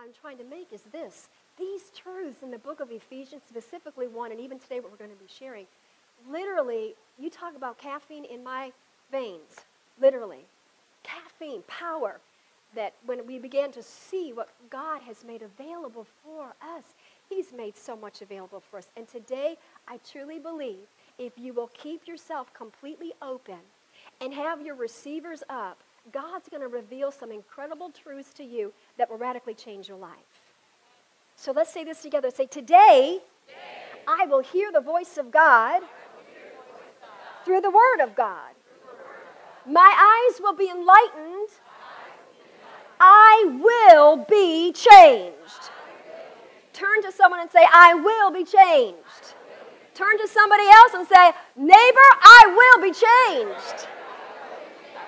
I'm trying to make is this. These truths in the book of Ephesians, specifically one, and even today what we're going to be sharing, literally, you talk about caffeine in my veins, literally. Caffeine, power, that when we began to see what God has made available for us, He's made so much available for us. And today, I truly believe if you will keep yourself completely open and have your receivers up, God's going to reveal some incredible truths to you that will radically change your life. So let's say this together. Say, Today, I will hear the voice of God, through the Word of God. My eyes will be enlightened. I will be changed. Turn to someone and say, I will be changed. Turn to somebody else and say, Neighbor, I will be changed.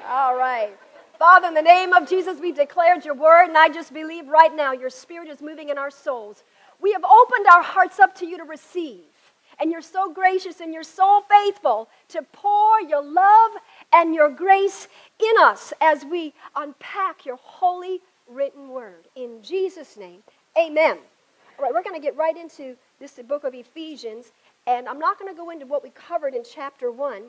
All right. Father, in the name of Jesus, we declared your word, and I just believe right now your spirit is moving in our souls. We have opened our hearts up to you to receive. And you're so gracious and you're so faithful to pour your love and your grace in us as we unpack your holy written word. In Jesus' name, amen. All right, we're going to get right into this book of Ephesians, and I'm not going to go into what we covered in chapter 1,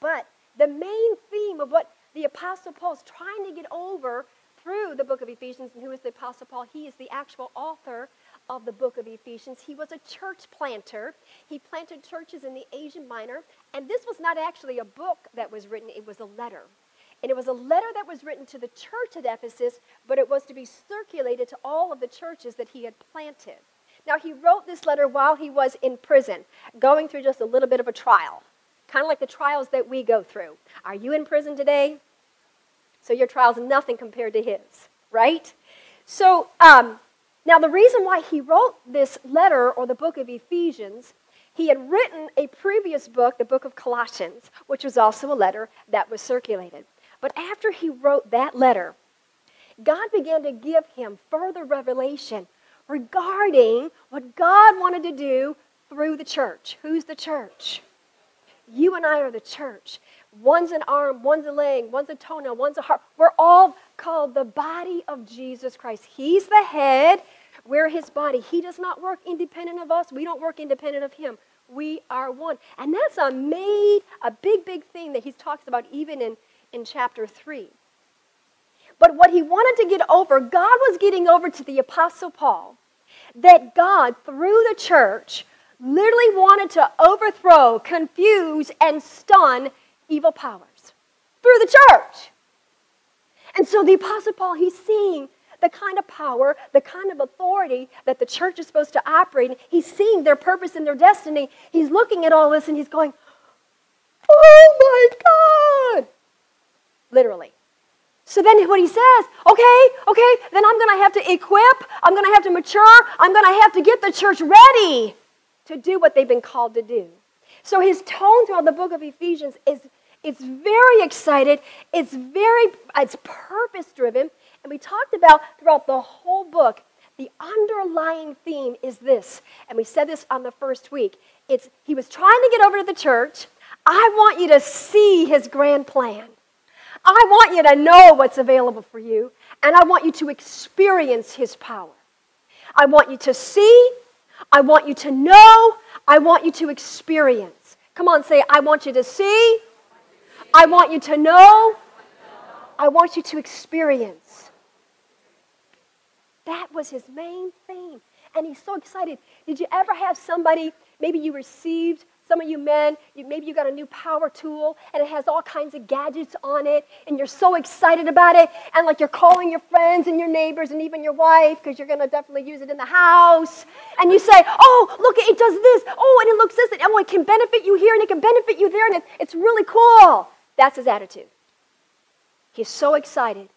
but the main theme of what the Apostle Paul is trying to get over through the book of Ephesians, and who is the Apostle Paul? He is the actual author of the book of Ephesians. He was a church planter. He planted churches in the Asian Minor. And this was not actually a book that was written, it was a letter. And it was a letter that was written to the church at Ephesus, but it was to be circulated to all of the churches that he had planted. Now, he wrote this letter while he was in prison, going through just a little bit of a trial, kind of like the trials that we go through. Are you in prison today? So your trial's nothing compared to his, right? So, um, now, the reason why he wrote this letter or the book of Ephesians, he had written a previous book, the book of Colossians, which was also a letter that was circulated. But after he wrote that letter, God began to give him further revelation regarding what God wanted to do through the church. Who's the church? You and I are the church. One's an arm, one's a leg, one's a toenail, one's a heart. We're all called the body of Jesus Christ. He's the head, we're his body. He does not work independent of us. We don't work independent of him. We are one. And that's a made, a big, big thing that he talks about even in, in chapter 3. But what he wanted to get over, God was getting over to the Apostle Paul that God, through the church, literally wanted to overthrow, confuse, and stun evil powers through the church. And so the Apostle Paul, he's seeing the kind of power, the kind of authority that the church is supposed to operate in. He's seeing their purpose and their destiny. He's looking at all this and he's going, Oh my God! Literally. So then what he says, okay, okay, then I'm going to have to equip, I'm going to have to mature, I'm going to have to get the church ready to do what they've been called to do. So his tone throughout the book of Ephesians is it's very excited, it's very it's purpose driven, and we talked about throughout the whole book, the underlying theme is this. And we said this on the first week. It's he was trying to get over to the church. I want you to see his grand plan. I want you to know what's available for you, and I want you to experience his power. I want you to see, I want you to know, I want you to experience. Come on, say, I want you to see, I want you to know, I want you to experience. That was his main theme. And he's so excited. Did you ever have somebody, maybe you received, some of you men, you, maybe you got a new power tool and it has all kinds of gadgets on it and you're so excited about it and like you're calling your friends and your neighbors and even your wife because you're going to definitely use it in the house. And you say, oh, look, it does this. Oh, and it looks this. And oh, it can benefit you here and it can benefit you there and it, it's really cool. That's his attitude. He's so excited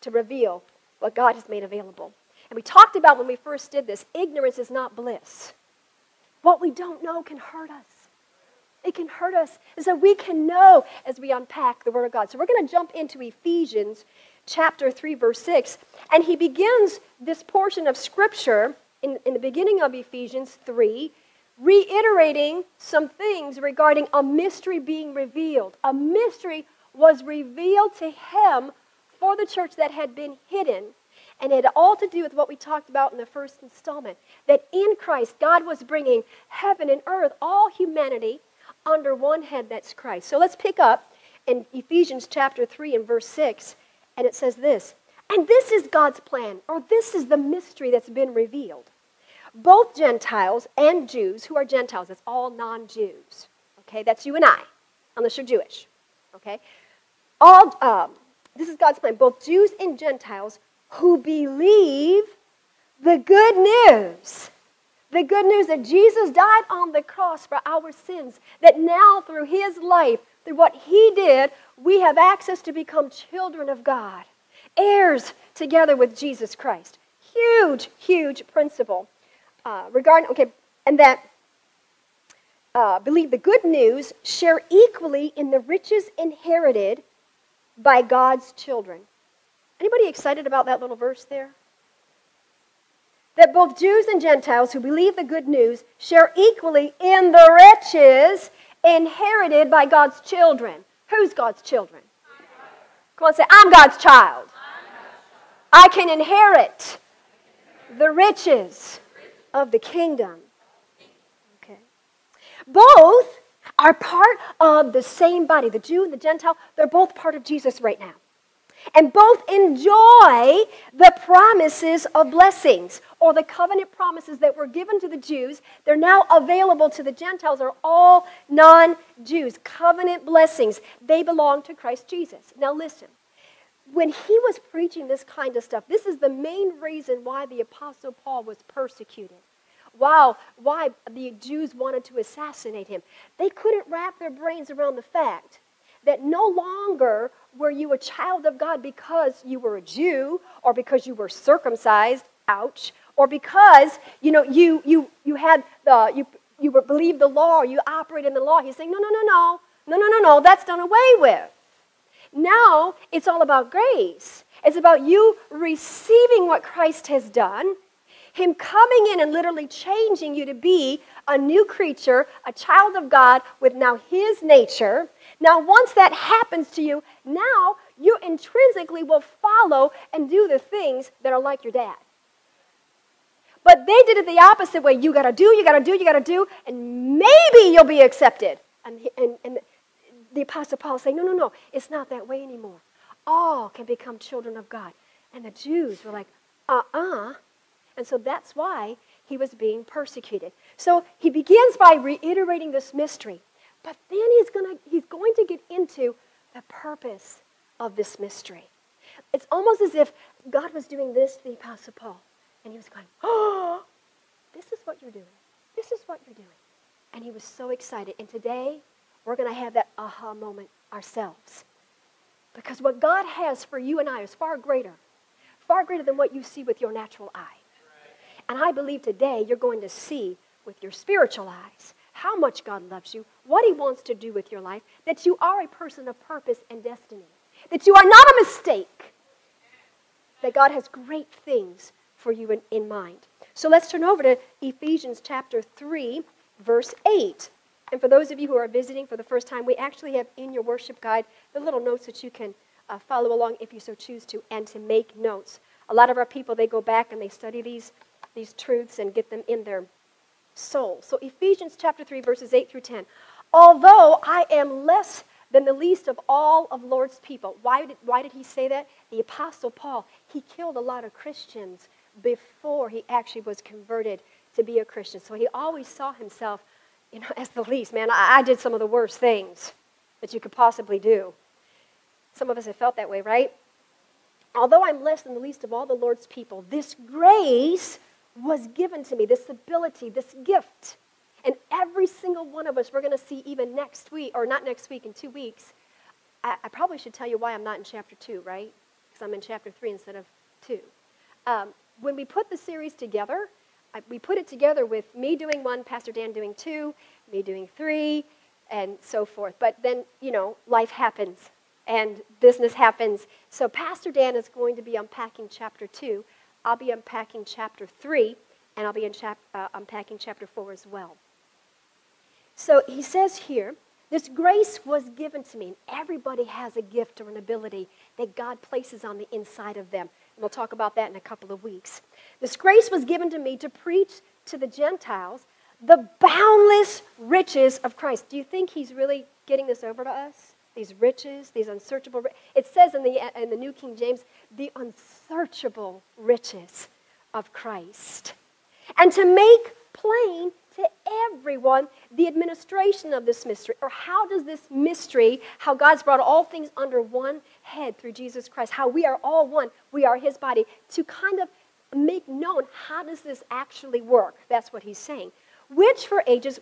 to reveal what God has made available. And we talked about when we first did this ignorance is not bliss. What we don't know can hurt us. It can hurt us. And so we can know as we unpack the Word of God. So we're going to jump into Ephesians chapter 3, verse 6. And he begins this portion of Scripture in, in the beginning of Ephesians 3, reiterating some things regarding a mystery being revealed. A mystery was revealed to him for the church that had been hidden And it had all to do with what we talked about in the first installment that in Christ, God was bringing heaven and earth, all humanity, under one head that's Christ. So let's pick up in Ephesians chapter 3 and verse 6, and it says this And this is God's plan, or this is the mystery that's been revealed. Both Gentiles and Jews, who are Gentiles, that's all non Jews. Okay, that's you and I, unless you're Jewish. Okay? All, um, this is God's plan. Both Jews and Gentiles who believe the good news. The good news that Jesus died on the cross for our sins, that now through his life, through what he did, we have access to become children of God, heirs together with Jesus Christ. Huge, huge principle. Uh, regarding, okay, and that uh, believe the good news, share equally in the riches inherited by God's children. Anybody excited about that little verse there? That both Jews and Gentiles who believe the good news share equally in the riches inherited by God's children. Who's God's children? Come on, say, I'm God's child. I can inherit the riches of the kingdom. Okay. Both are part of the same body. The Jew and the Gentile, they're both part of Jesus right now. And both enjoy the promises of blessings or the covenant promises that were given to the Jews. They're now available to the Gentiles, are all non Jews. Covenant blessings. They belong to Christ Jesus. Now, listen. When he was preaching this kind of stuff, this is the main reason why the Apostle Paul was persecuted wow, why the Jews wanted to assassinate him. They couldn't wrap their brains around the fact that no longer were you a child of God because you were a Jew or because you were circumcised, ouch, or because you know you you you had the you you were believed the law you operate in the law. He's saying, no, no, no, no, no, no, no, no, that's done away with. Now it's all about grace. It's about you receiving what Christ has done him coming in and literally changing you to be a new creature, a child of God with now His nature. Now, once that happens to you, now you intrinsically will follow and do the things that are like your dad. But they did it the opposite way. You got to do, you got to do, you got to do, and maybe you'll be accepted. And, and, and the Apostle Paul saying, no, no, no, it's not that way anymore. All can become children of God. And the Jews were like, uh uh and so that's why he was being persecuted. So he begins by reiterating this mystery. But then he's, gonna, he's going to get into the purpose of this mystery. It's almost as if God was doing this to the Apostle Paul. And he was going, Oh, this is what you're doing. This is what you're doing. And he was so excited. And today, we're going to have that aha moment ourselves. Because what God has for you and I is far greater, far greater than what you see with your natural eye. And I believe today you're going to see with your spiritual eyes how much God loves you, what He wants to do with your life, that you are a person of purpose and destiny, that you are not a mistake, that God has great things for you in, in mind. So let's turn over to Ephesians chapter 3, verse 8. And for those of you who are visiting for the first time, we actually have in your worship guide the little notes that you can uh, follow along if you so choose to, and to make notes. A lot of our people, they go back and they study these these truths and get them in their soul. So, Ephesians chapter 3, verses 8 through 10. Although I am less than the least of all of Lord's people. Why did, why did he say that? The Apostle Paul, he killed a lot of Christians before he actually was converted to be a Christian. So he always saw himself, you know, as the least. Man, I, I did some of the worst things that you could possibly do. Some of us have felt that way, right? Although I'm less than the least of all the Lord's people, this grace was given to me, this ability, this gift. And every single one of us, we're going to see even next week, or not next week, in two weeks. I, I probably should tell you why I'm not in chapter two, right? Because I'm in chapter three instead of two. Um, when we put the series together, I, we put it together with me doing one, Pastor Dan doing two, me doing three, and so forth. But then, you know, life happens and business happens. So Pastor Dan is going to be unpacking chapter two. I'll be unpacking chapter 3, and I'll be chap- uh, unpacking chapter 4 as well. So he says here, this grace was given to me. And everybody has a gift or an ability that God places on the inside of them. And we'll talk about that in a couple of weeks. This grace was given to me to preach to the Gentiles the boundless riches of Christ. Do you think he's really getting this over to us? These riches, these unsearchable. It says in the in the New King James, the unsearchable riches of Christ, and to make plain to everyone the administration of this mystery, or how does this mystery, how God's brought all things under one head through Jesus Christ, how we are all one, we are His body, to kind of make known how does this actually work. That's what He's saying which for ages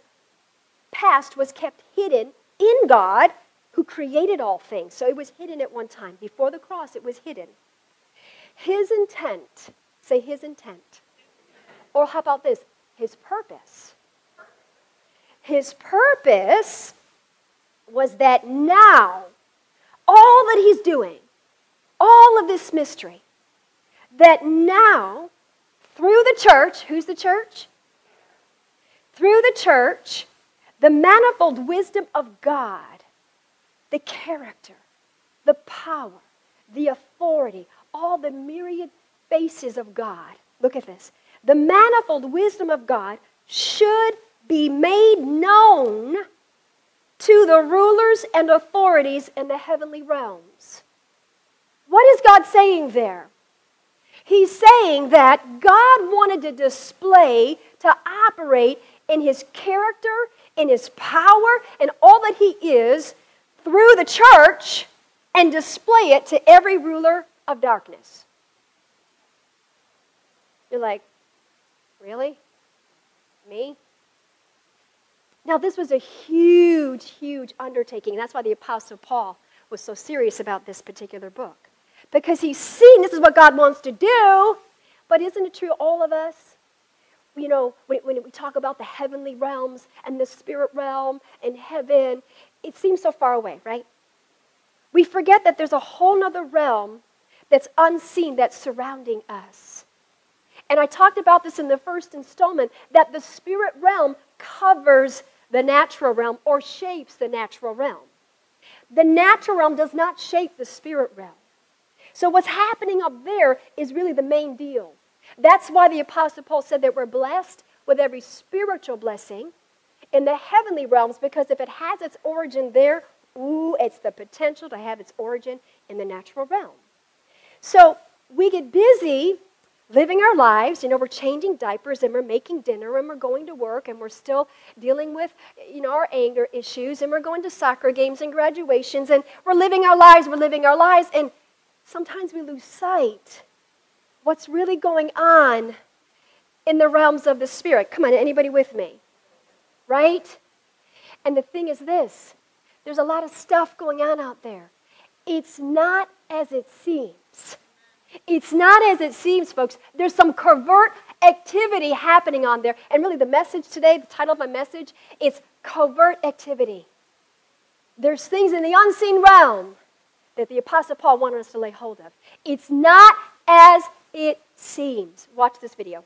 past was kept hidden in God who created all things. So it was hidden at one time. Before the cross, it was hidden. His intent, say his intent. Or how about this? His purpose. His purpose was that now, all that he's doing, all of this mystery, that now, through the church, who's the church? through the church the manifold wisdom of God, the character, the power, the authority, all the myriad faces of God. Look at this. The manifold wisdom of God should be made known to the rulers and authorities in the heavenly realms. What is God saying there? He's saying that God wanted to display, to operate in his character, in his power, and all that he is through the church and display it to every ruler of darkness. You're like, really? Me? Now, this was a huge, huge undertaking. That's why the Apostle Paul was so serious about this particular book. Because he's seen this is what God wants to do, but isn't it true, all of us? you know, when, when we talk about the heavenly realms and the spirit realm and heaven, it seems so far away, right? We forget that there's a whole other realm that's unseen that's surrounding us. And I talked about this in the first installment that the spirit realm covers the natural realm or shapes the natural realm. The natural realm does not shape the spirit realm. So, what's happening up there is really the main deal. That's why the Apostle Paul said that we're blessed with every spiritual blessing in the heavenly realms because if it has its origin there, ooh, it's the potential to have its origin in the natural realm. So we get busy living our lives. You know, we're changing diapers and we're making dinner and we're going to work and we're still dealing with, you know, our anger issues and we're going to soccer games and graduations and we're living our lives, we're living our lives. And sometimes we lose sight what's really going on in the realms of the spirit. Come on, anybody with me? Right? And the thing is this there's a lot of stuff going on out there. It's not as it seems. It's not as it seems, folks. There's some covert activity happening on there. And really, the message today, the title of my message, is Covert Activity. There's things in the unseen realm that the Apostle Paul wanted us to lay hold of. It's not as it seems. Watch this video.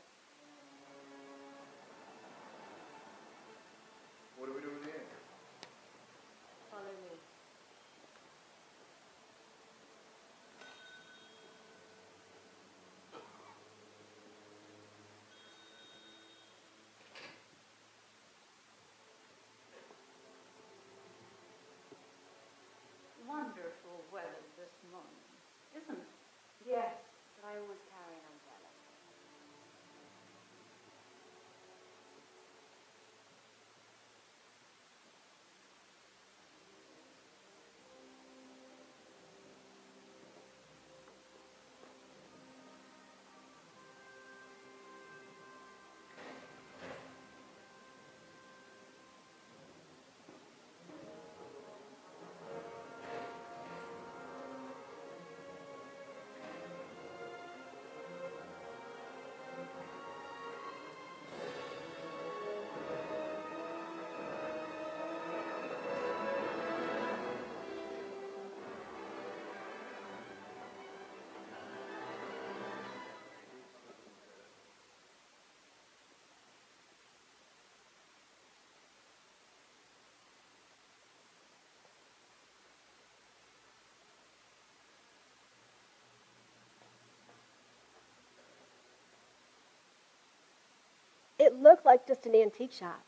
It looked like just an antique shop.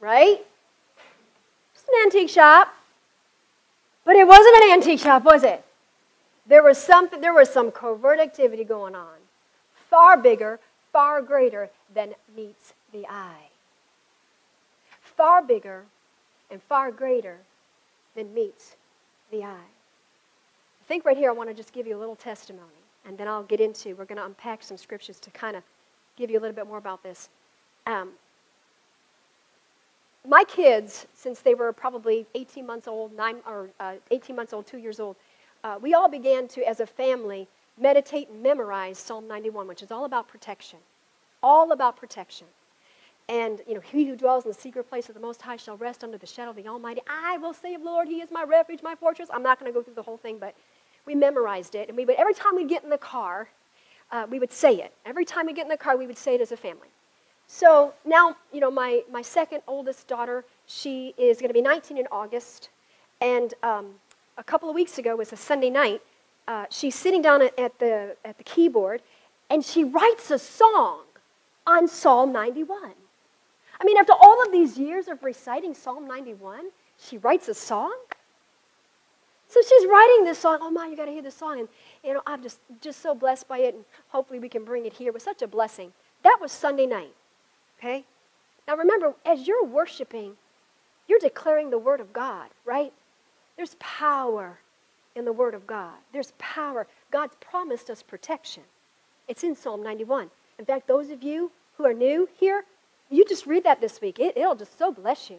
Right? Just an antique shop. But it wasn't an antique shop, was it? There was something there was some covert activity going on. Far bigger, far greater than meets the eye. Far bigger and far greater than meets the eye. I think right here I want to just give you a little testimony, and then I'll get into, we're going to unpack some scriptures to kind of give you a little bit more about this. Um, my kids, since they were probably 18 months old, nine or uh, 18 months old, two years old, uh, we all began to, as a family, meditate and memorize Psalm 91, which is all about protection. All about protection. And, you know, he who dwells in the secret place of the Most High shall rest under the shadow of the Almighty. I will say Lord, He is my refuge, my fortress. I'm not going to go through the whole thing, but we memorized it. And we would, every time we'd get in the car, uh, we would say it. Every time we get in the car, we would say it as a family. So now, you know, my, my second oldest daughter, she is going to be 19 in August. And um, a couple of weeks ago was a Sunday night. Uh, she's sitting down at, the, at the keyboard, and she writes a song on Psalm 91. I mean, after all of these years of reciting Psalm 91, she writes a song? So she's writing this song. Oh my, you got to hear this song. And, you know, I'm just, just so blessed by it. And hopefully we can bring it here. It was such a blessing. That was Sunday night. Okay? Now remember, as you're worshiping, you're declaring the Word of God, right? There's power in the Word of God. There's power. God's promised us protection. It's in Psalm 91. In fact, those of you who are new here, you just read that this week. It, it'll just so bless you.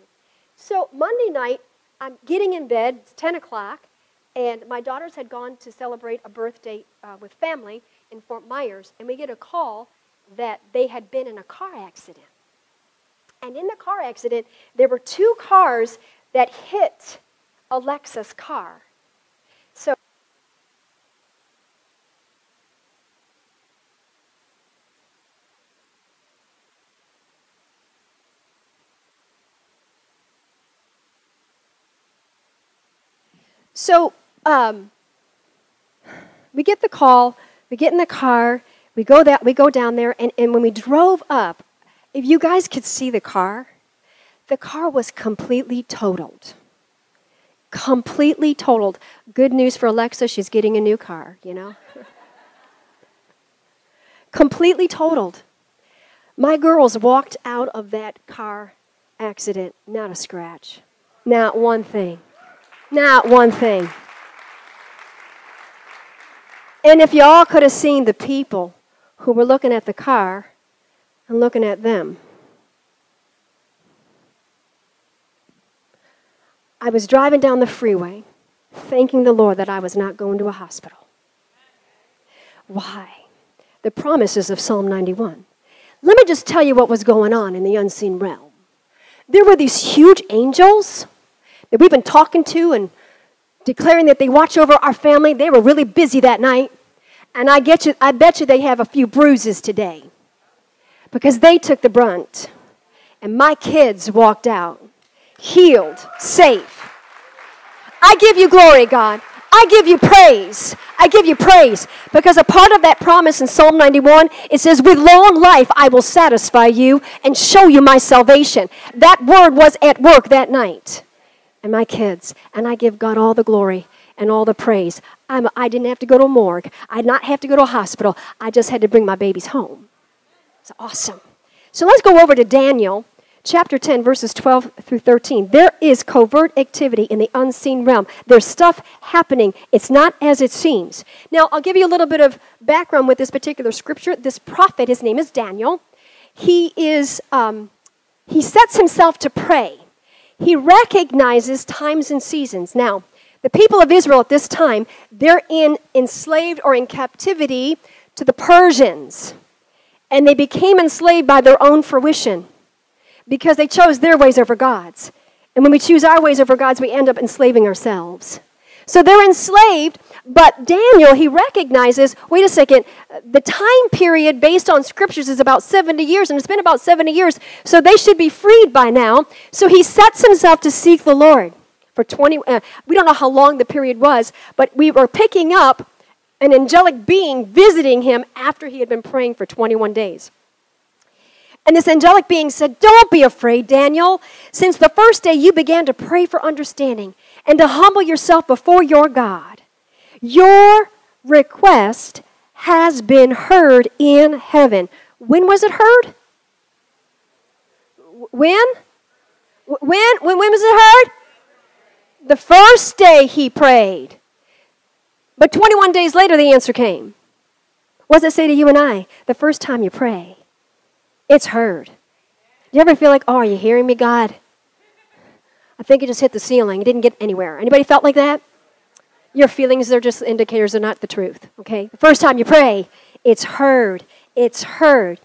So Monday night, I'm getting in bed. It's 10 o'clock, and my daughters had gone to celebrate a birthday uh, with family in Fort Myers, and we get a call that they had been in a car accident. And in the car accident, there were two cars that hit Alexa's car. So So um, we get the call, we get in the car, we go, that, we go down there, and, and when we drove up, if you guys could see the car, the car was completely totaled. Completely totaled. Good news for Alexa, she's getting a new car, you know? completely totaled. My girls walked out of that car accident, not a scratch, not one thing. Not one thing. And if y'all could have seen the people who were looking at the car and looking at them, I was driving down the freeway thanking the Lord that I was not going to a hospital. Why? The promises of Psalm 91. Let me just tell you what was going on in the unseen realm. There were these huge angels that we've been talking to and declaring that they watch over our family. They were really busy that night. And I, get you, I bet you they have a few bruises today because they took the brunt. And my kids walked out healed, safe. I give you glory, God. I give you praise. I give you praise because a part of that promise in Psalm 91 it says, "With long life I will satisfy you and show you my salvation." That word was at work that night and my kids, and I give God all the glory and all the praise. I'm, I didn't have to go to a morgue. I did not have to go to a hospital. I just had to bring my babies home. It's awesome. So let's go over to Daniel chapter 10, verses 12 through 13. There is covert activity in the unseen realm. There's stuff happening. It's not as it seems. Now, I'll give you a little bit of background with this particular scripture. This prophet, his name is Daniel. He is, um, he sets himself to pray he recognizes times and seasons. Now, the people of Israel at this time, they're in enslaved or in captivity to the Persians. And they became enslaved by their own fruition because they chose their ways over God's. And when we choose our ways over God's, we end up enslaving ourselves. So they're enslaved, but Daniel, he recognizes wait a second, the time period based on scriptures is about 70 years, and it's been about 70 years, so they should be freed by now. So he sets himself to seek the Lord for 20. Uh, we don't know how long the period was, but we were picking up an angelic being visiting him after he had been praying for 21 days. And this angelic being said, Don't be afraid, Daniel. Since the first day you began to pray for understanding and to humble yourself before your God, your request has been heard in heaven. When was it heard? When? When? When, when was it heard? The first day he prayed. But 21 days later, the answer came. What does it say to you and I? The first time you pray, it's heard. Do you ever feel like, oh, are you hearing me, God? I think it just hit the ceiling. It didn't get anywhere. Anybody felt like that? Your feelings are just indicators, they're not the truth. Okay? The first time you pray, it's heard. It's heard.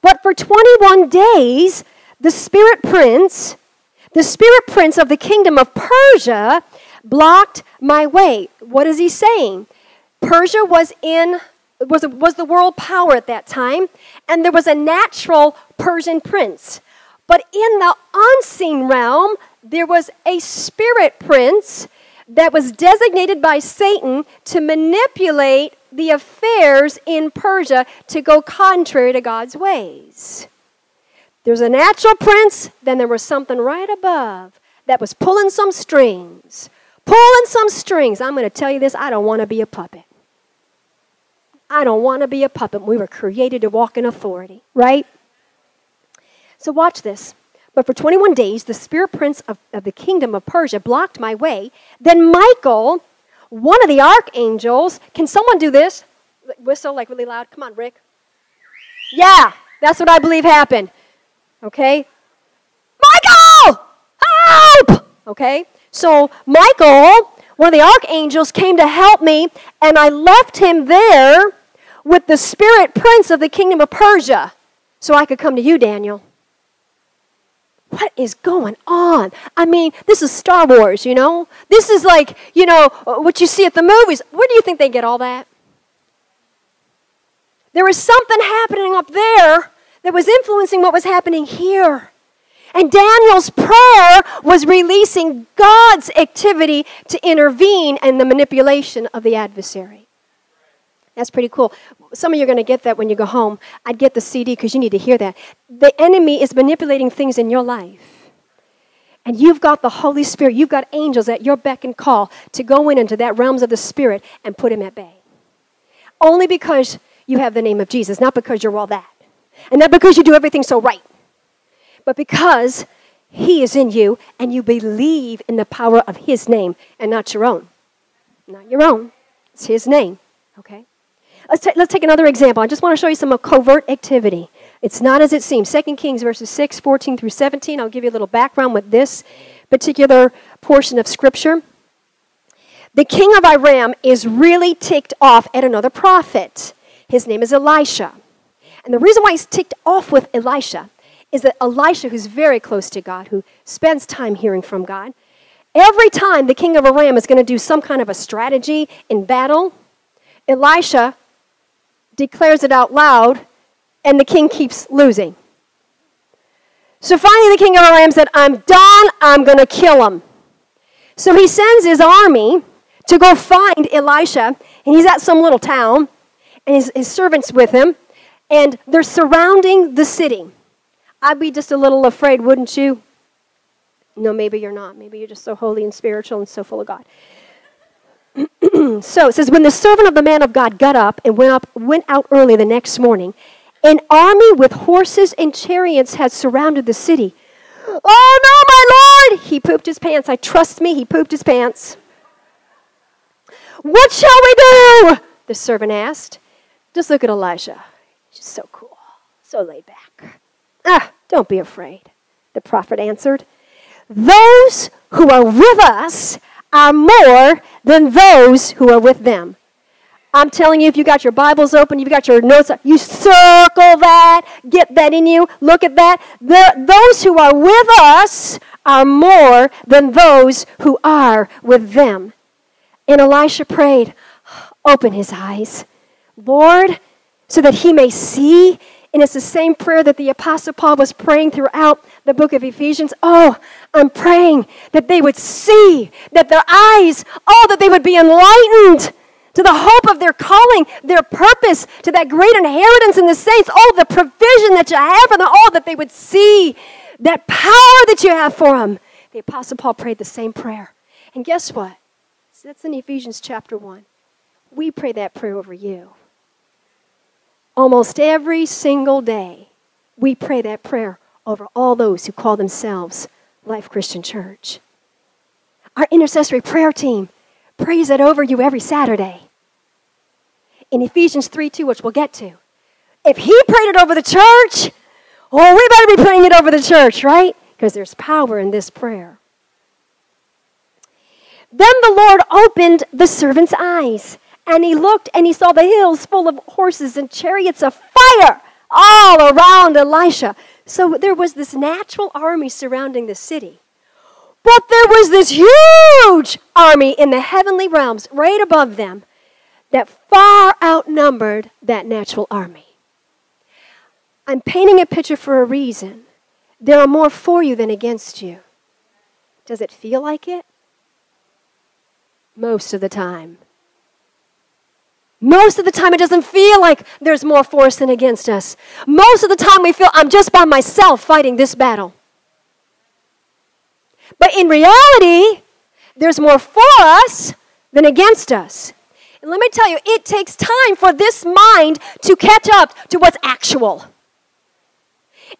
But for 21 days, the spirit prince, the spirit prince of the kingdom of Persia, blocked my way. What is he saying? Persia was in was, was the world power at that time, and there was a natural Persian prince. But in the unseen realm, there was a spirit prince that was designated by Satan to manipulate the affairs in Persia to go contrary to God's ways. There's a natural prince, then there was something right above that was pulling some strings. Pulling some strings. I'm going to tell you this I don't want to be a puppet. I don't want to be a puppet. We were created to walk in authority, right? So watch this. But for 21 days, the spirit prince of, of the kingdom of Persia blocked my way. Then Michael, one of the archangels, can someone do this? Whistle like really loud. Come on, Rick. Yeah, that's what I believe happened. Okay? Michael! Help! Okay? So Michael, one of the archangels, came to help me, and I left him there with the spirit prince of the kingdom of Persia so I could come to you, Daniel what is going on? I mean, this is Star Wars, you know? This is like, you know, what you see at the movies. Where do you think they get all that? There was something happening up there that was influencing what was happening here. And Daniel's prayer was releasing God's activity to intervene in the manipulation of the adversary. That's pretty cool. Some of you are going to get that when you go home. I'd get the CD because you need to hear that. The enemy is manipulating things in your life. And you've got the Holy Spirit, you've got angels at your beck and call to go in into that realms of the Spirit and put him at bay. Only because you have the name of Jesus, not because you're all that. And not because you do everything so right, but because he is in you and you believe in the power of his name and not your own. Not your own, it's his name, okay? Let's, ta- let's take another example. I just want to show you some covert activity. It's not as it seems. 2 Kings verses 6, 14 through 17. I'll give you a little background with this particular portion of Scripture. The king of Aram is really ticked off at another prophet. His name is Elisha. And the reason why he's ticked off with Elisha is that Elisha, who's very close to God, who spends time hearing from God, every time the king of Aram is going to do some kind of a strategy in battle, Elisha declares it out loud, and the king keeps losing. So finally, the king of Aram said, I'm done, I'm going to kill him. So he sends his army to go find Elisha, and he's at some little town, and his, his servants with him, and they're surrounding the city. I'd be just a little afraid, wouldn't you? No, maybe you're not. Maybe you're just so holy and spiritual and so full of God. so it says, when the servant of the man of God got up and went up, went out early the next morning, an army with horses and chariots had surrounded the city. Oh no, my lord! He pooped his pants. I trust me, he pooped his pants. What shall we do? The servant asked. Just look at Elijah. She's so cool, so laid back. Ah, don't be afraid, the prophet answered. Those who are with us are more than those who are with them. I'm telling you, if you got your Bibles open, you've got your notes, you circle that, get that in you, look at that. The, those who are with us are more than those who are with them. And Elisha prayed, Open his eyes, Lord, so that he may see. And it's the same prayer that the Apostle Paul was praying throughout the book of Ephesians. Oh, I'm praying that they would see, that their eyes, oh, that they would be enlightened, to the hope of their calling, their purpose, to that great inheritance in the saints, all the provision that you have for them, all that they would see that power that you have for them. The Apostle Paul prayed the same prayer. And guess what? So that's in Ephesians chapter 1. We pray that prayer over you. Almost every single day, we pray that prayer over all those who call themselves Life Christian Church. Our intercessory prayer team prays it over you every Saturday. In Ephesians 3 2, which we'll get to. If he prayed it over the church, oh, we better be praying it over the church, right? Because there's power in this prayer. Then the Lord opened the servant's eyes, and he looked and he saw the hills full of horses and chariots of fire all around Elisha. So there was this natural army surrounding the city. But there was this huge army in the heavenly realms right above them that far outnumbered that natural army. I'm painting a picture for a reason. There are more for you than against you. Does it feel like it? Most of the time. Most of the time, it doesn't feel like there's more force than against us. Most of the time, we feel I'm just by myself fighting this battle. But in reality, there's more for us than against us. And let me tell you, it takes time for this mind to catch up to what's actual.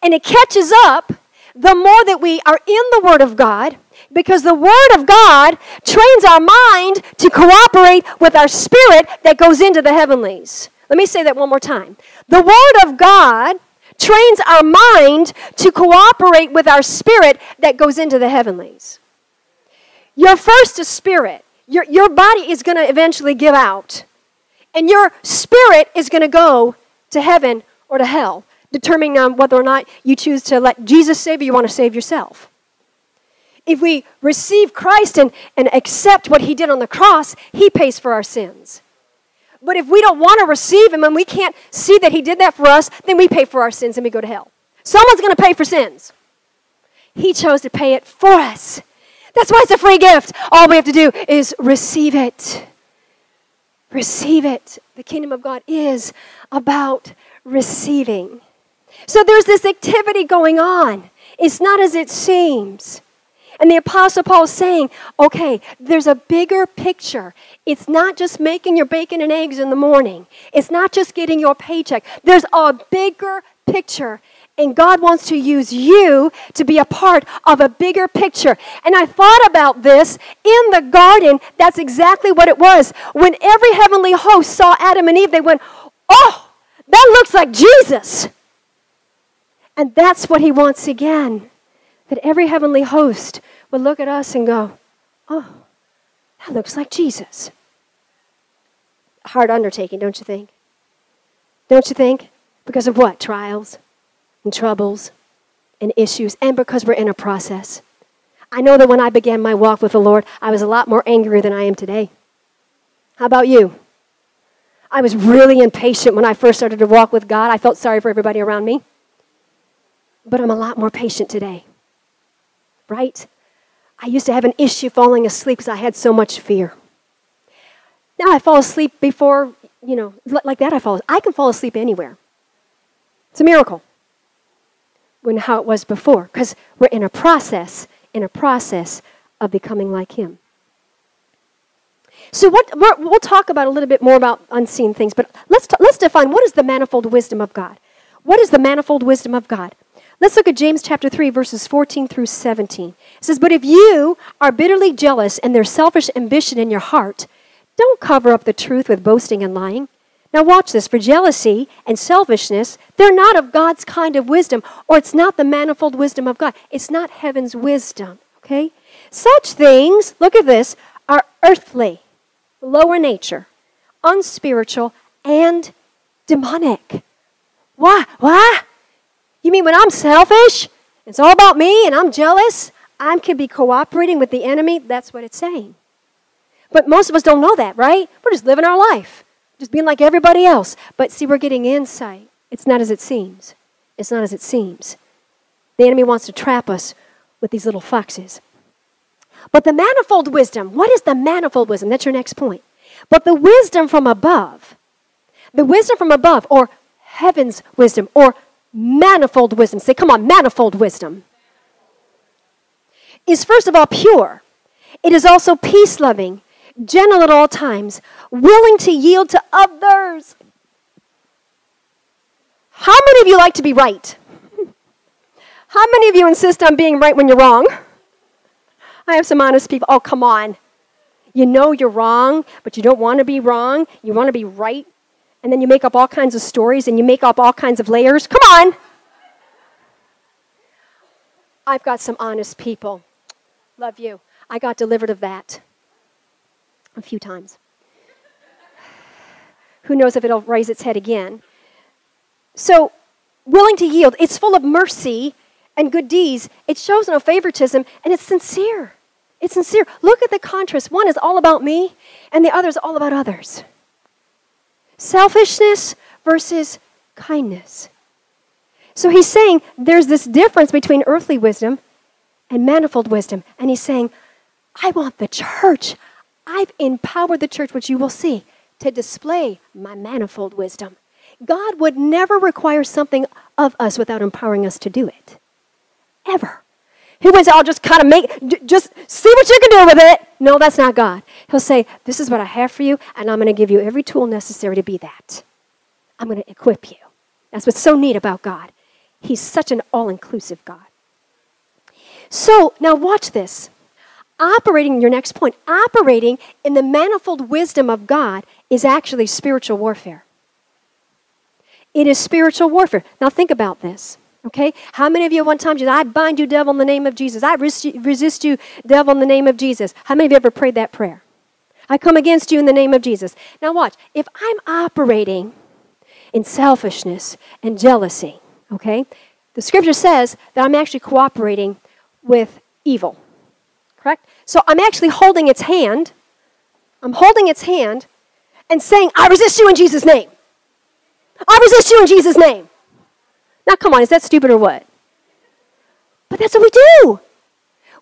And it catches up the more that we are in the Word of God, because the Word of God trains our mind to cooperate with our spirit that goes into the heavenlies. Let me say that one more time. The Word of God trains our mind to cooperate with our spirit that goes into the heavenlies. You're first is spirit. Your, your body is going to eventually give out, and your spirit is going to go to heaven or to hell, determining on whether or not you choose to let Jesus save you, you want to save yourself. If we receive Christ and, and accept what he did on the cross, he pays for our sins. But if we don't want to receive Him and we can't see that He did that for us, then we pay for our sins and we go to hell. Someone's going to pay for sins. He chose to pay it for us. That's why it's a free gift. All we have to do is receive it. Receive it. The kingdom of God is about receiving. So there's this activity going on. It's not as it seems. And the Apostle Paul is saying, okay, there's a bigger picture. It's not just making your bacon and eggs in the morning, it's not just getting your paycheck. There's a bigger picture. And God wants to use you to be a part of a bigger picture. And I thought about this in the garden. That's exactly what it was. When every heavenly host saw Adam and Eve, they went, Oh, that looks like Jesus. And that's what he wants again that every heavenly host would look at us and go, Oh, that looks like Jesus. Hard undertaking, don't you think? Don't you think? Because of what? Trials and troubles and issues, and because we're in a process. I know that when I began my walk with the Lord, I was a lot more angry than I am today. How about you? I was really impatient when I first started to walk with God. I felt sorry for everybody around me. But I'm a lot more patient today right? I used to have an issue falling asleep because I had so much fear. Now I fall asleep before, you know, like that I fall. I can fall asleep anywhere. It's a miracle. When how it was before, because we're in a process, in a process of becoming like Him. So what we'll talk about a little bit more about unseen things, but let's t- let's define what is the manifold wisdom of God. What is the manifold wisdom of God? Let's look at James chapter 3, verses 14 through 17. It says, But if you are bitterly jealous and there's selfish ambition in your heart, don't cover up the truth with boasting and lying. Now, watch this. For jealousy and selfishness, they're not of God's kind of wisdom, or it's not the manifold wisdom of God. It's not heaven's wisdom, okay? Such things, look at this, are earthly, lower nature, unspiritual, and demonic. Why? Why? You mean when I'm selfish, it's all about me and I'm jealous, I could be cooperating with the enemy? That's what it's saying. But most of us don't know that, right? We're just living our life, just being like everybody else. But see, we're getting insight. It's not as it seems. It's not as it seems. The enemy wants to trap us with these little foxes. But the manifold wisdom, what is the manifold wisdom? That's your next point. But the wisdom from above, the wisdom from above, or heaven's wisdom, or manifold wisdom, say, come on, manifold wisdom, is first of all pure. It is also peace loving, gentle at all times, willing to yield to others. How many of you like to be right? How many of you insist on being right when you're wrong? I have some honest people. Oh, come on. You know you're wrong, but you don't want to be wrong. You want to be right. And then you make up all kinds of stories and you make up all kinds of layers. Come on. I've got some honest people. Love you. I got delivered of that a few times. Who knows if it'll raise its head again? So, willing to yield, it's full of mercy and good deeds. It shows no favoritism and it's sincere. It's sincere. Look at the contrast. One is all about me, and the other is all about others. Selfishness versus kindness. So he's saying there's this difference between earthly wisdom and manifold wisdom. And he's saying, I want the church. I've empowered the church, which you will see, to display my manifold wisdom. God would never require something of us without empowering us to do it. Ever. He wants, I'll just kind of make, just see what you can do with it. No, that's not God. He'll say, This is what I have for you, and I'm going to give you every tool necessary to be that. I'm going to equip you. That's what's so neat about God. He's such an all inclusive God. So, now watch this. Operating, your next point, operating in the manifold wisdom of God is actually spiritual warfare. It is spiritual warfare. Now, think about this. Okay? How many of you at one time said, I bind you, devil, in the name of Jesus? I resist you, devil, in the name of Jesus. How many of you ever prayed that prayer? I come against you in the name of Jesus. Now, watch. If I'm operating in selfishness and jealousy, okay, the scripture says that I'm actually cooperating with evil. Correct? So I'm actually holding its hand. I'm holding its hand and saying, I resist you in Jesus' name. I resist you in Jesus' name. Now, come on, is that stupid or what? But that's what we do.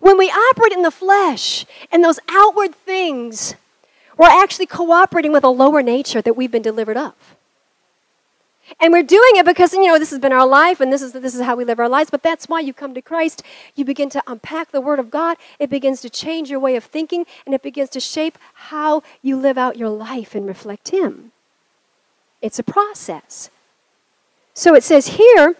When we operate in the flesh and those outward things, we're actually cooperating with a lower nature that we've been delivered of. And we're doing it because, you know, this has been our life and this is, this is how we live our lives. But that's why you come to Christ. You begin to unpack the Word of God. It begins to change your way of thinking and it begins to shape how you live out your life and reflect Him. It's a process. So it says here,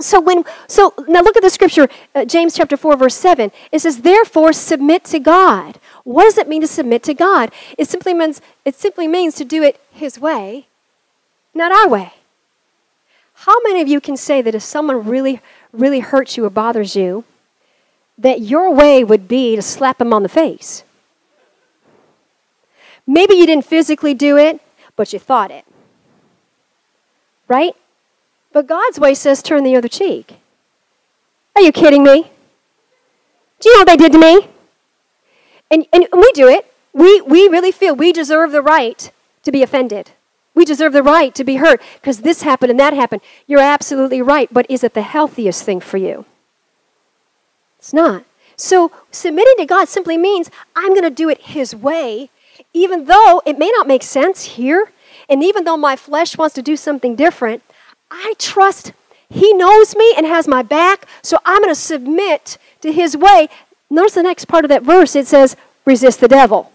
so when so now look at the scripture uh, james chapter 4 verse 7 it says therefore submit to god. What does it mean to submit to god? It simply means it simply means to do it his way not our way. How many of you can say that if someone really really hurts you or bothers you that your way would be to slap them on the face? Maybe you didn't physically do it but you thought it. Right but God's way says turn the other cheek. Are you kidding me? Do you know what they did to me? And, and we do it. We, we really feel we deserve the right to be offended. We deserve the right to be hurt because this happened and that happened. You're absolutely right, but is it the healthiest thing for you? It's not. So submitting to God simply means I'm going to do it His way, even though it may not make sense here, and even though my flesh wants to do something different, I trust He knows me and has my back, so I'm going to submit to His way. Notice the next part of that verse it says, resist the devil.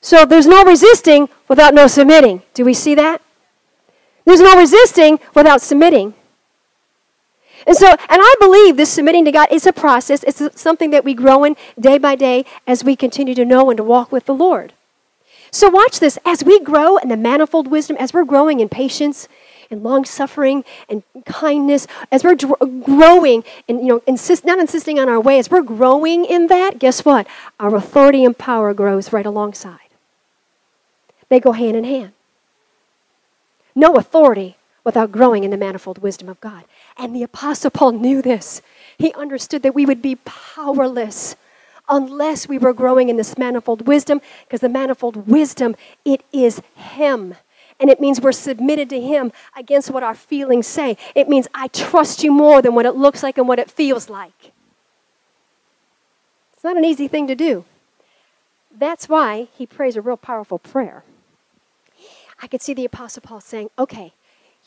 So there's no resisting without no submitting. Do we see that? There's no resisting without submitting. And so, and I believe this submitting to God is a process. It's something that we grow in day by day as we continue to know and to walk with the Lord. So watch this. As we grow in the manifold wisdom, as we're growing in patience and long suffering and kindness, as we're growing and you know, insist, not insisting on our way, as we're growing in that, guess what? Our authority and power grows right alongside. They go hand in hand. No authority without growing in the manifold wisdom of God. And the Apostle Paul knew this. He understood that we would be powerless unless we were growing in this manifold wisdom, because the manifold wisdom, it is Him. And it means we're submitted to Him against what our feelings say. It means I trust you more than what it looks like and what it feels like. It's not an easy thing to do. That's why he prays a real powerful prayer. I could see the Apostle Paul saying, okay,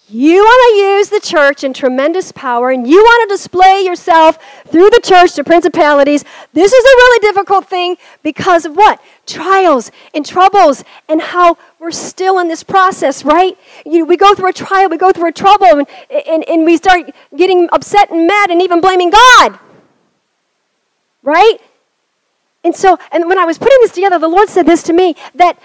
you want to use the church in tremendous power and you want to display yourself through the church to principalities. This is a really difficult thing because of what? Trials and troubles and how we're still in this process, right? You, we go through a trial, we go through a trouble, and, and, and we start getting upset and mad and even blaming God, right? And so, and when I was putting this together, the Lord said this to me that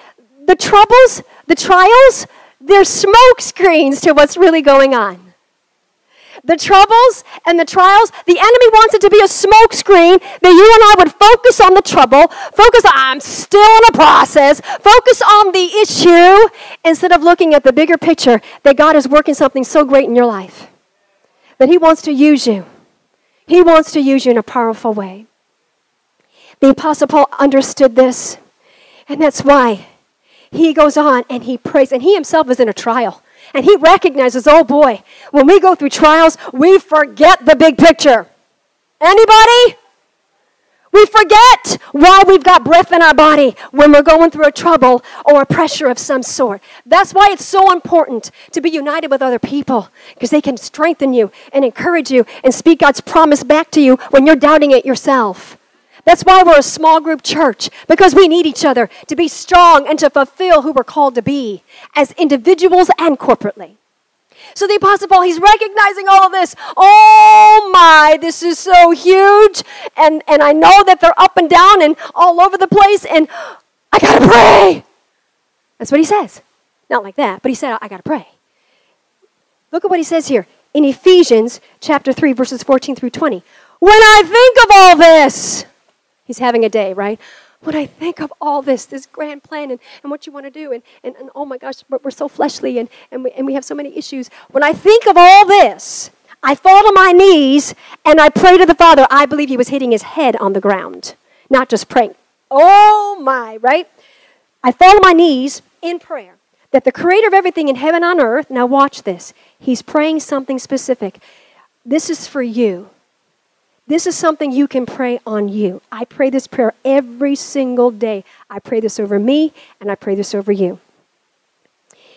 the troubles, the trials, they're smoke screens to what's really going on. The troubles and the trials, the enemy wants it to be a smoke screen that you and I would focus on the trouble, focus on, I'm still in a process, focus on the issue instead of looking at the bigger picture that God is working something so great in your life. That He wants to use you. He wants to use you in a powerful way. The Apostle Paul understood this, and that's why he goes on and he prays, and he himself is in a trial. And he recognizes, oh boy, when we go through trials, we forget the big picture. Anybody? We forget why we've got breath in our body when we're going through a trouble or a pressure of some sort. That's why it's so important to be united with other people because they can strengthen you and encourage you and speak God's promise back to you when you're doubting it yourself. That's why we're a small group church, because we need each other to be strong and to fulfill who we're called to be as individuals and corporately. So the Apostle Paul, he's recognizing all of this. Oh my, this is so huge. And, and I know that they're up and down and all over the place, and I gotta pray. That's what he says. Not like that, but he said, I gotta pray. Look at what he says here in Ephesians chapter 3, verses 14 through 20. When I think of all this, He's having a day, right? When I think of all this, this grand plan and, and what you want to do, and, and, and oh my gosh, but we're so fleshly and, and, we, and we have so many issues. When I think of all this, I fall to my knees and I pray to the Father. I believe he was hitting his head on the ground, not just praying. Oh my, right? I fall to my knees in prayer that the creator of everything in heaven on earth, now watch this, he's praying something specific. This is for you. This is something you can pray on you. I pray this prayer every single day. I pray this over me and I pray this over you.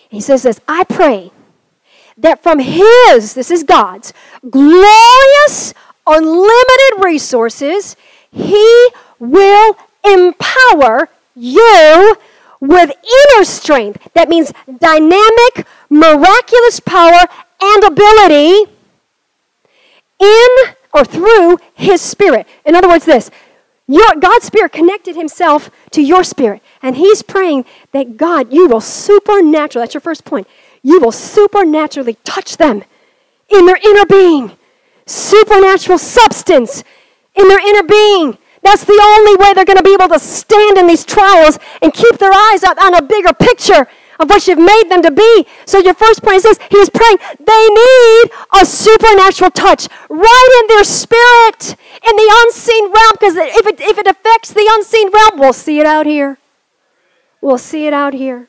He says this I pray that from His, this is God's, glorious, unlimited resources, He will empower you with inner strength. That means dynamic, miraculous power and ability in or through his spirit. In other words, this your, God's spirit connected himself to your spirit. And he's praying that God, you will supernaturally, that's your first point, you will supernaturally touch them in their inner being. Supernatural substance in their inner being. That's the only way they're going to be able to stand in these trials and keep their eyes out on a bigger picture of what you've made them to be. So your first point is this He was praying, they need a supernatural touch right in their spirit, in the unseen realm, because if it, if it affects the unseen realm, we'll see it out here. We'll see it out here.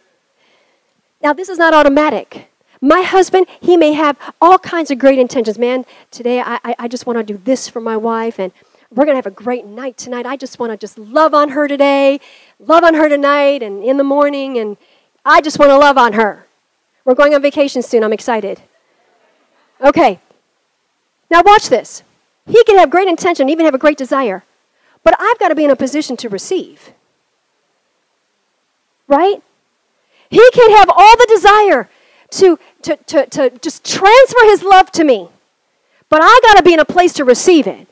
Now, this is not automatic. My husband, he may have all kinds of great intentions. Man, today I, I, I just want to do this for my wife, and we're going to have a great night tonight. I just want to just love on her today, love on her tonight, and in the morning, and I just want to love on her. We're going on vacation soon. I'm excited. Okay. Now, watch this. He can have great intention, even have a great desire, but I've got to be in a position to receive. Right? He can have all the desire to, to, to, to just transfer his love to me, but I got to be in a place to receive it.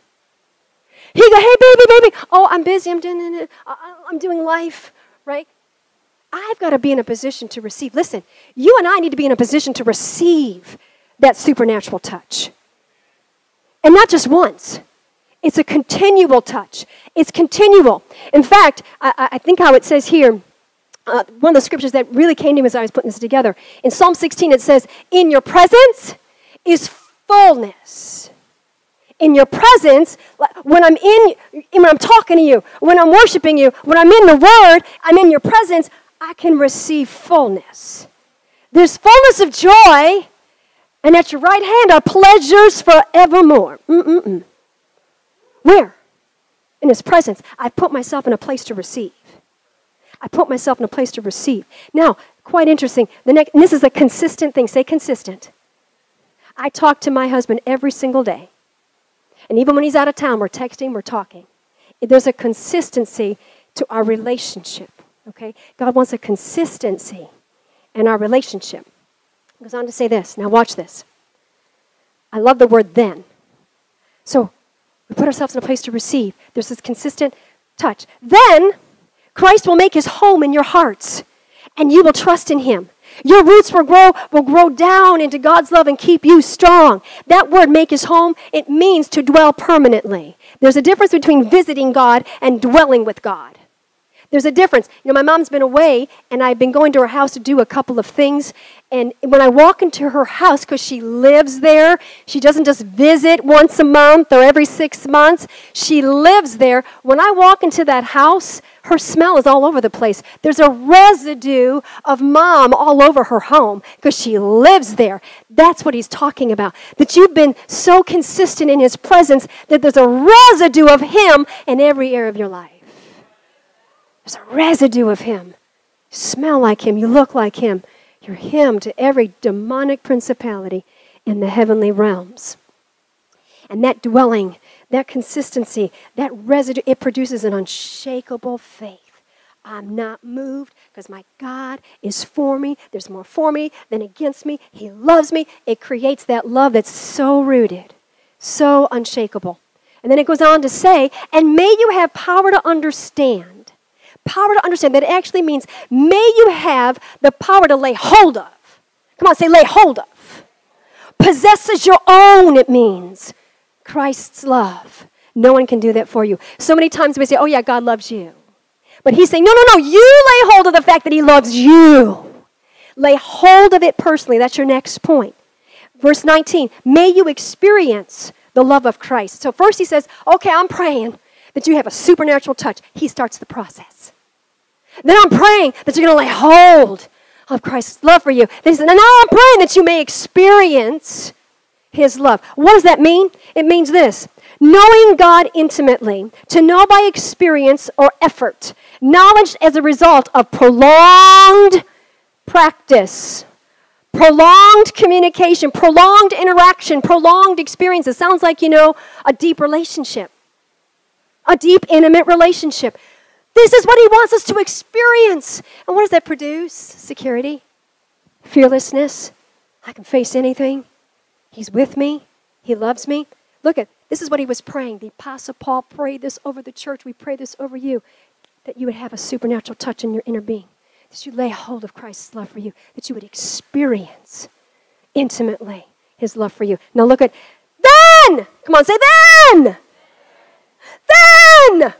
He go, hey, baby, baby. Oh, I'm busy. I'm doing, uh, uh, I'm doing life, right? I've got to be in a position to receive. Listen, you and I need to be in a position to receive that supernatural touch. And not just once, it's a continual touch. It's continual. In fact, I, I think how it says here, uh, one of the scriptures that really came to me as I was putting this together, in Psalm 16, it says, In your presence is fullness. In your presence, when I'm in, when I'm talking to you, when I'm worshiping you, when I'm in the Word, I'm in your presence, I can receive fullness. There's fullness of joy, and at your right hand are pleasures forevermore. Mm-mm-mm. Where? In His presence. I put myself in a place to receive. I put myself in a place to receive. Now, quite interesting. The next, this is a consistent thing. Say consistent. I talk to my husband every single day. And even when he's out of town, we're texting, we're talking. There's a consistency to our relationship. Okay? God wants a consistency in our relationship. He goes on to say this. Now, watch this. I love the word then. So, we put ourselves in a place to receive. There's this consistent touch. Then, Christ will make his home in your hearts, and you will trust in him. Your roots will grow, will grow down into God's love and keep you strong. That word, make his home, it means to dwell permanently. There's a difference between visiting God and dwelling with God. There's a difference. You know, my mom's been away, and I've been going to her house to do a couple of things. And when I walk into her house, because she lives there, she doesn't just visit once a month or every six months. She lives there. When I walk into that house, her smell is all over the place. There's a residue of mom all over her home because she lives there. That's what he's talking about. That you've been so consistent in his presence that there's a residue of him in every area of your life. There's a residue of Him. You smell like Him, you look like Him. You're Him to every demonic principality in the heavenly realms. And that dwelling, that consistency, that residue, it produces an unshakable faith. I'm not moved because my God is for me. There's more for me than against me. He loves me. It creates that love that's so rooted, so unshakable. And then it goes on to say, and may you have power to understand power to understand that it actually means may you have the power to lay hold of. Come on, say lay hold of. Possesses your own, it means. Christ's love. No one can do that for you. So many times we say, oh, yeah, God loves you. But he's saying, no, no, no, you lay hold of the fact that he loves you. Lay hold of it personally. That's your next point. Verse 19, may you experience the love of Christ. So first he says, okay, I'm praying that you have a supernatural touch. He starts the process. Then I'm praying that you're going to lay hold of Christ's love for you. Then he said, now I'm praying that you may experience his love. What does that mean? It means this knowing God intimately, to know by experience or effort, knowledge as a result of prolonged practice, prolonged communication, prolonged interaction, prolonged experiences. Sounds like, you know, a deep relationship a deep, intimate relationship. This is what he wants us to experience. And what does that produce? Security, fearlessness. I can face anything. He's with me. He loves me. Look at this is what he was praying. The Apostle Paul prayed this over the church. We pray this over you that you would have a supernatural touch in your inner being, that you lay hold of Christ's love for you, that you would experience intimately his love for you. Now look at then. Come on, say then. Then,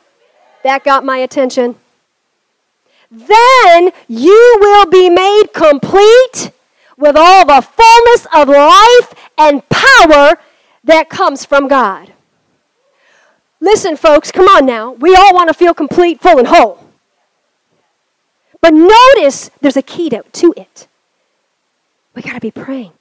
that got my attention. Then you will be made complete with all the fullness of life and power that comes from God. Listen, folks, come on now. We all want to feel complete, full, and whole. But notice there's a key to, to it. We got to be praying.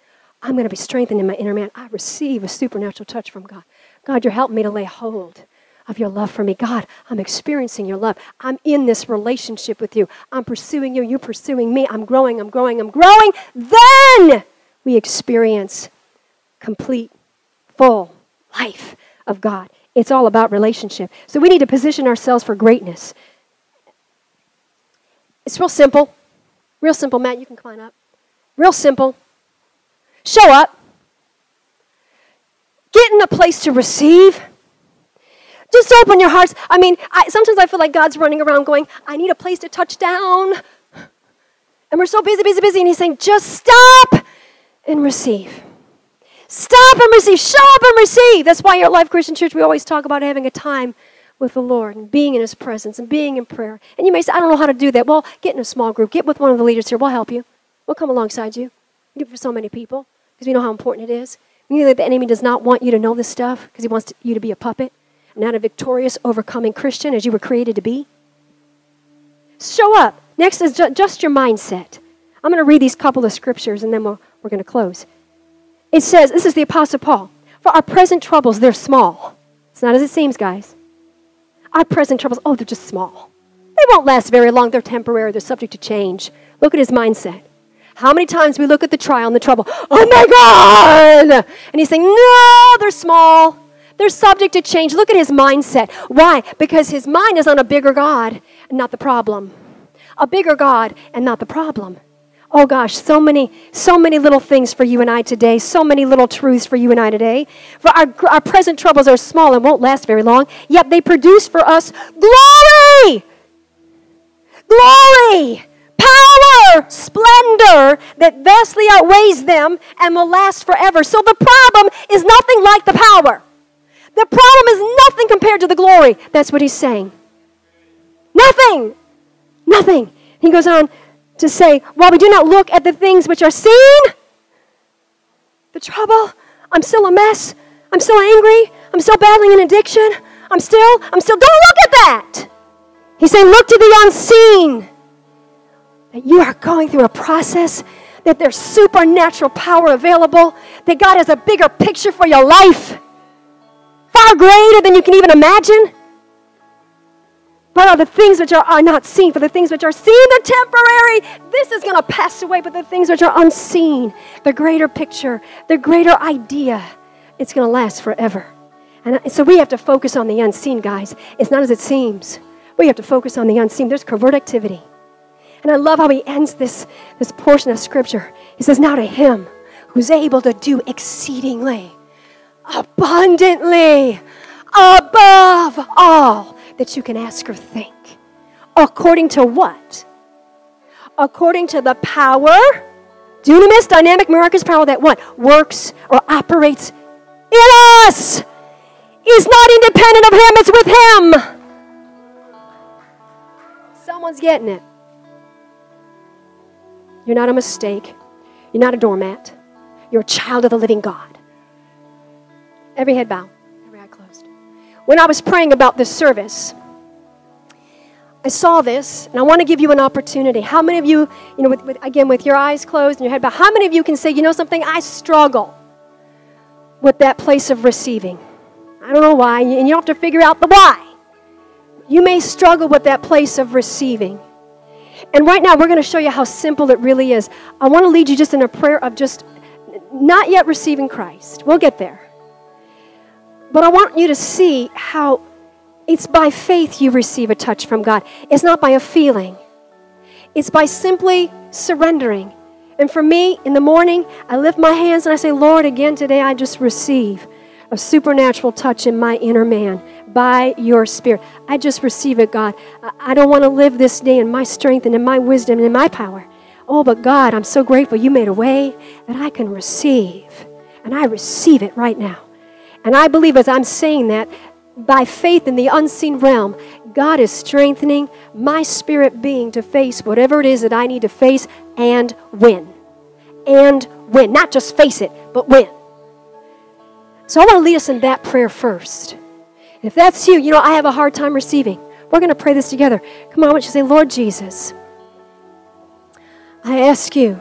I'm going to be strengthened in my inner man. I receive a supernatural touch from God. God, you're helping me to lay hold of your love for me. God, I'm experiencing your love. I'm in this relationship with you. I'm pursuing you. You're pursuing me. I'm growing, I'm growing, I'm growing. Then we experience complete, full life of God. It's all about relationship. So we need to position ourselves for greatness. It's real simple. Real simple. Matt, you can climb up. Real simple. Show up. Get in a place to receive. Just open your hearts. I mean, I, sometimes I feel like God's running around going, I need a place to touch down. And we're so busy, busy, busy. And He's saying, just stop and receive. Stop and receive. Show up and receive. That's why your Life Christian Church, we always talk about having a time with the Lord and being in His presence and being in prayer. And you may say, I don't know how to do that. Well, get in a small group. Get with one of the leaders here. We'll help you. We'll come alongside you. We do it for so many people because we know how important it is. We know that the enemy does not want you to know this stuff because he wants to, you to be a puppet not a victorious, overcoming Christian as you were created to be? Show up. Next is ju- just your mindset. I'm going to read these couple of scriptures and then we'll, we're going to close. It says, this is the Apostle Paul, for our present troubles, they're small. It's not as it seems, guys. Our present troubles, oh, they're just small. They won't last very long. They're temporary. They're subject to change. Look at his mindset. How many times we look at the trial and the trouble? Oh my God! And he's saying, No, they're small. They're subject to change. Look at his mindset. Why? Because his mind is on a bigger God and not the problem. A bigger God and not the problem. Oh gosh, so many, so many little things for you and I today. So many little truths for you and I today. For our, our present troubles are small and won't last very long, yet they produce for us glory! Glory! Power! Splendor that vastly outweighs them and will last forever. So the problem is nothing like the power. The problem is nothing compared to the glory. That's what he's saying. Nothing. Nothing. He goes on to say, while we do not look at the things which are seen, the trouble, I'm still a mess, I'm still angry, I'm still battling an addiction, I'm still, I'm still, don't look at that. He's saying, look to the unseen. That you are going through a process, that there's supernatural power available, that God has a bigger picture for your life, far greater than you can even imagine. But are the things which are, are not seen, for the things which are seen, they're temporary. This is going to pass away, but the things which are unseen, the greater picture, the greater idea, it's going to last forever. And so we have to focus on the unseen, guys. It's not as it seems. We have to focus on the unseen. There's covert activity. And I love how he ends this, this portion of scripture. He says, Now to him who's able to do exceedingly, abundantly, above all that you can ask or think. According to what? According to the power, dunamis, dynamic, miraculous power that what? Works or operates in us. Is not independent of Him, it's with Him. Someone's getting it. You're not a mistake. You're not a doormat. You're a child of the living God. Every head bow Every eye closed. when I was praying about this service, I saw this, and I want to give you an opportunity. How many of you, you know, with, with, again, with your eyes closed and your head bowed, how many of you can say, you know something, I struggle with that place of receiving? I don't know why, and you have to figure out the why. You may struggle with that place of receiving. And right now, we're going to show you how simple it really is. I want to lead you just in a prayer of just not yet receiving Christ. We'll get there. But I want you to see how it's by faith you receive a touch from God. It's not by a feeling, it's by simply surrendering. And for me, in the morning, I lift my hands and I say, Lord, again today I just receive a supernatural touch in my inner man by your spirit. I just receive it, God. I don't want to live this day in my strength and in my wisdom and in my power. Oh, but God, I'm so grateful you made a way that I can receive. And I receive it right now. And I believe as I'm saying that, by faith in the unseen realm, God is strengthening my spirit being to face whatever it is that I need to face and win. And win. Not just face it, but win. So I want to lead us in that prayer first. If that's you, you know, I have a hard time receiving. We're going to pray this together. Come on, I want you to say, Lord Jesus, I ask you,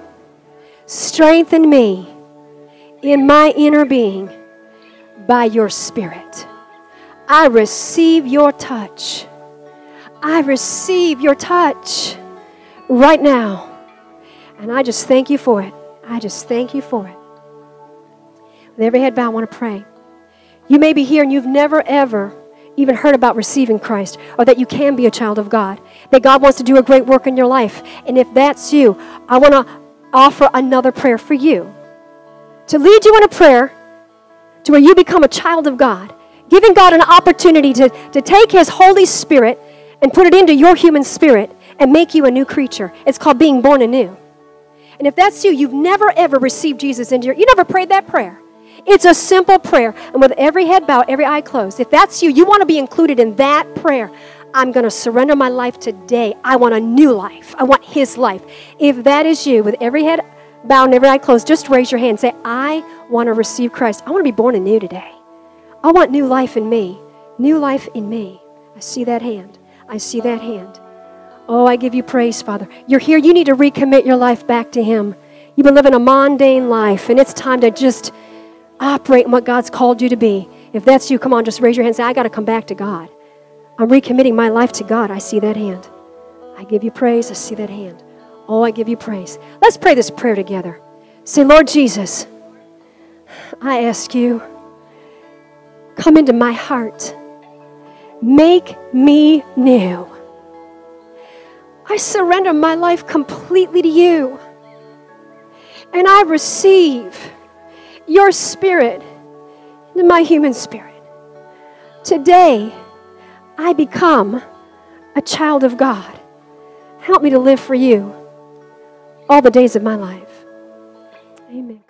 strengthen me in my inner being by your Spirit. I receive your touch. I receive your touch right now. And I just thank you for it. I just thank you for it. With every head bowed, I want to pray. You may be here and you've never, ever even heard about receiving Christ or that you can be a child of God, that God wants to do a great work in your life. And if that's you, I want to offer another prayer for you. To lead you in a prayer to where you become a child of God, giving God an opportunity to, to take His Holy Spirit and put it into your human spirit and make you a new creature. It's called being born anew. And if that's you, you've never ever received Jesus into your, you never prayed that prayer. It's a simple prayer. And with every head bowed, every eye closed, if that's you, you want to be included in that prayer. I'm going to surrender my life today. I want a new life. I want His life. If that is you, with every head bowed and every eye closed, just raise your hand. Say, I want to receive Christ. I want to be born anew today. I want new life in me. New life in me. I see that hand. I see that hand. Oh, I give you praise, Father. You're here. You need to recommit your life back to Him. You've been living a mundane life, and it's time to just operate in what God's called you to be. If that's you, come on, just raise your hand and say, I got to come back to God. I'm recommitting my life to God. I see that hand. I give you praise. I see that hand. Oh, I give you praise. Let's pray this prayer together. Say, Lord Jesus, I ask you, come into my heart. Make me new. I surrender my life completely to you. And I receive your spirit into my human spirit. Today, I become a child of God. Help me to live for you all the days of my life. Amen.